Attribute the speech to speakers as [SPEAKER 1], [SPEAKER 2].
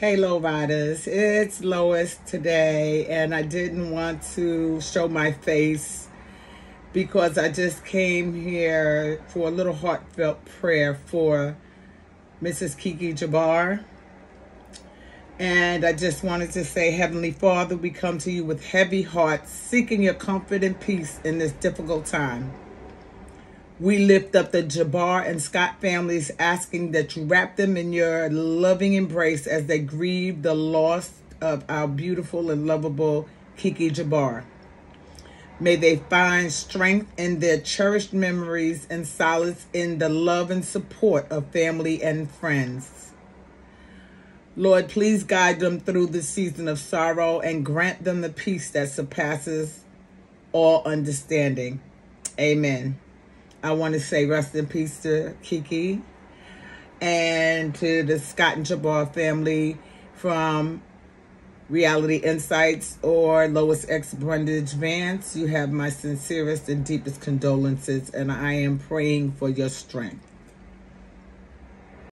[SPEAKER 1] Hey, Lo-Ryders. It's Lois today, and I didn't want to show my face because I just came here for a little heartfelt prayer for Mrs. Keke Jabbar. And I just wanted to say, Heavenly Father, we come to you with heavy hearts, seeking your comfort and peace in this difficult time. We lift up the Jabbar and Scott families, asking that you wrap them in your loving embrace as they grieve the loss of our beautiful and lovable Keke Jabbar. May they find strength in their cherished memories and solace in the love and support of family and friends. Lord, please guide them through the season of sorrow and grant them the peace that surpasses all understanding. Amen. I want to say rest in peace to Keke and to the Scott and Jabbar family from Reality Insights or Lois X Brundage Vance. You have my sincerest and deepest condolences, and I am praying for your strength.